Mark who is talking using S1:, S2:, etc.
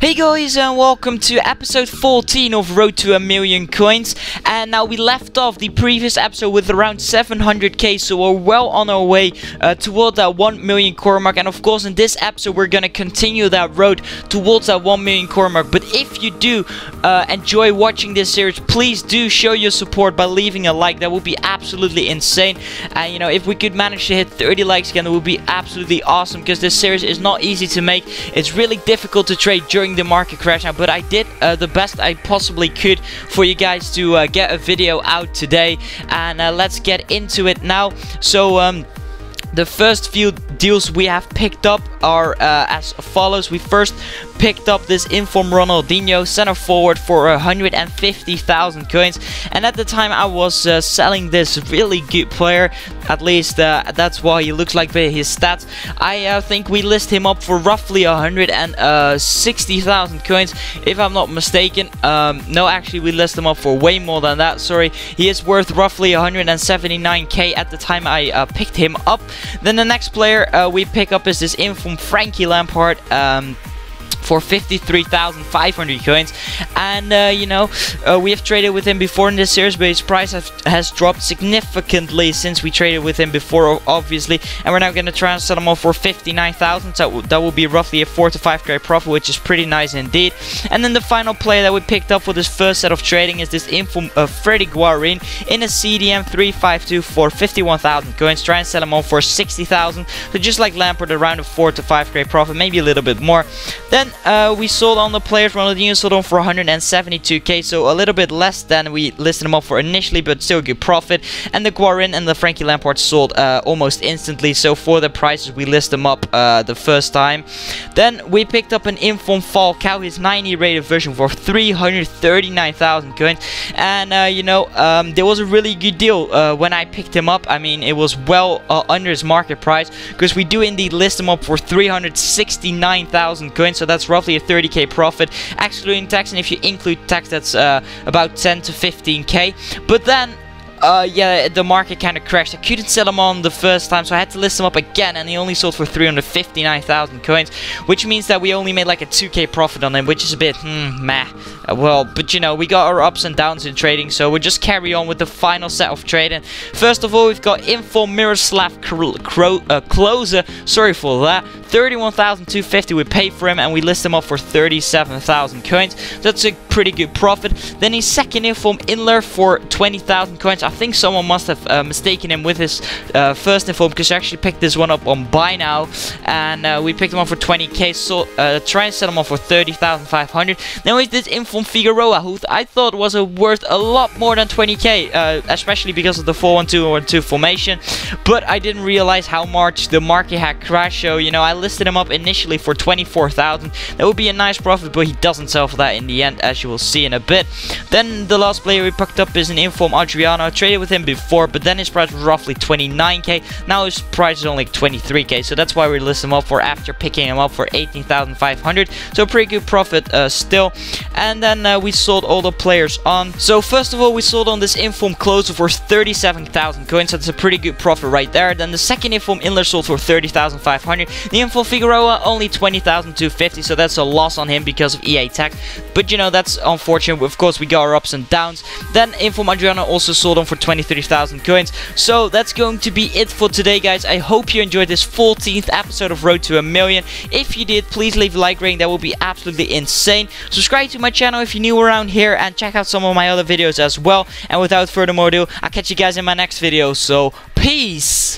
S1: Hey guys and welcome to episode 14 of Road to a Million Coins. And now we left off the previous episode with around 700k so we're well on our way uh, toward that 1 million core mark. And of course in this episode we're gonna continue that road towards that 1 million core mark. But if you do uh, enjoy watching this series please do show your support by leaving a like. That would be absolutely insane. And you know if we could manage to hit 30 likes again it would be absolutely awesome because this series is not easy to make. It's really difficult to trade during during the market crash now, but I did uh, the best I possibly could for you guys to uh, get a video out today. And uh, let's get into it now. So, um, the first few deals we have picked up are uh, as follows. We first picked up this Inform Ronaldinho center forward for 150,000 coins. And at the time I was uh, selling this really good player. At least uh, that's why he looks like his stats. I uh, think we list him up for roughly 160,000 coins if I'm not mistaken. Um, no, actually we list him up for way more than that. Sorry. He is worth roughly 179k at the time I uh, picked him up. Then the next player uh, we pick up is this Inform Frankie Lampard. Um, for 53,500 coins. And, uh, you know, uh, we have traded with him before in this series, but his price has, has dropped significantly since we traded with him before, obviously. And we're now going to try and sell him off for 59,000. So that will be roughly a 4 to 5k profit, which is pretty nice indeed. And then the final player that we picked up for this first set of trading is this Info uh, Freddy Guarin in a CDM 352 for 51,000 coins. Try and sell him off for 60,000. So just like Lampard, around a 4 to 5k profit, maybe a little bit more. Then uh, we sold on the players. Ronaldinho sold on for 172k, so a little bit less than we listed them up for initially, but still a good profit. And the Guarin and the Frankie Lampard sold uh, almost instantly, so for the prices we list them up uh, the first time. Then we picked up an Inform Falcao, his 90 rated version for 339,000 coins. And, uh, you know, um, there was a really good deal uh, when I picked him up. I mean, it was well uh, under his market price, because we do indeed list him up for 369,000 coins so that's roughly a 30k profit, excluding tax, and if you include tax, that's uh, about 10 to 15k. But then uh, yeah, the market kind of crashed. I couldn't sell them on the first time, so I had to list them up again, and they only sold for 359,000 coins, which means that we only made like a 2k profit on them, which is a bit, hmm, meh. Uh, well, but you know, we got our ups and downs in trading, so we'll just carry on with the final set of trading. First of all, we've got Info Miroslav Kro uh, Klose, sorry for that, 31,250 we paid for him, and we list him up for 37,000 coins. That's a pretty good profit. Then his second Inform Inler for 20,000 coins. I think someone must have uh, mistaken him with his uh, first Inform because I actually picked this one up on buy now, and uh, we picked him up for 20k. So uh, try and sell him off for 30,500. Then we did Inform Figueroa, who I thought was worth a lot more than 20k, uh, especially because of the 4-1-2-1-2 formation. But I didn't realize how much the market had crashed. So you know, I listed him up initially for 24,000. That would be a nice profit, but he doesn't sell for that in the end, as you will see in a bit. Then the last player we picked up is an Inform Adriano. Traded with him before, but then his price was roughly 29k. Now his price is only 23k, so that's why we list him up for after picking him up for 18,500. So pretty good profit uh, still. And then uh, we sold all the players on. So first of all, we sold on this Inform Klose for 37,000 coins. That's a pretty good profit right there. Then the second Inform Inler sold for 30,500. The inform Figueroa only 20,250, so that's a loss on him because of EA tax. But you know, that's unfortunate. Of course, we got our ups and downs. Then inform Adriano also sold on for 23,000 coins. So that's going to be it for today, guys. I hope you enjoyed this 14th episode of Road to a Million. If you did, please leave a like rating. That would be absolutely insane. Subscribe to my channel if you're new around here and check out some of my other videos as well. And without further ado, I'll catch you guys in my next video. So, peace!